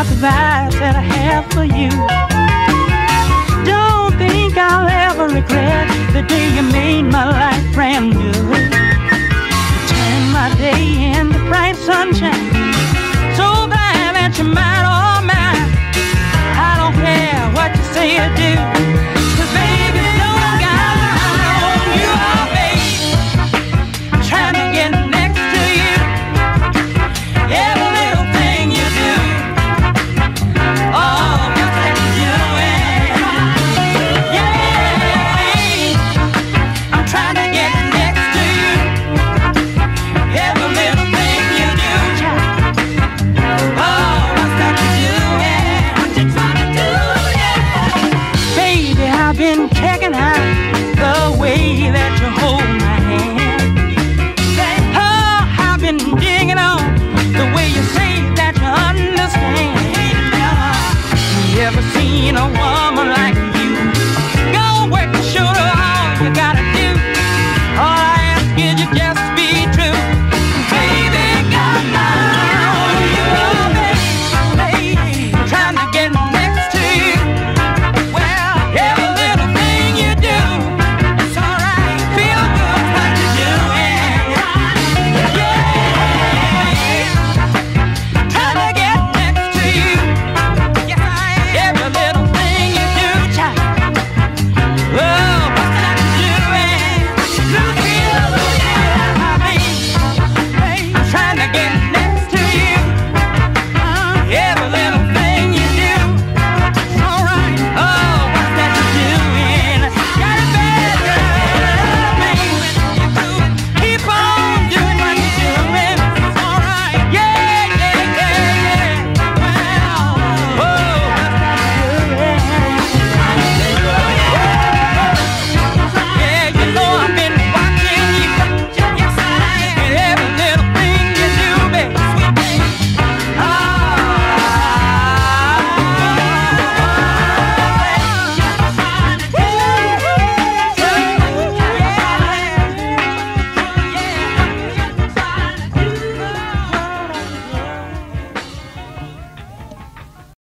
about the vibes that I have for you. Don't think I'll ever regret. been taking out the way that you hold.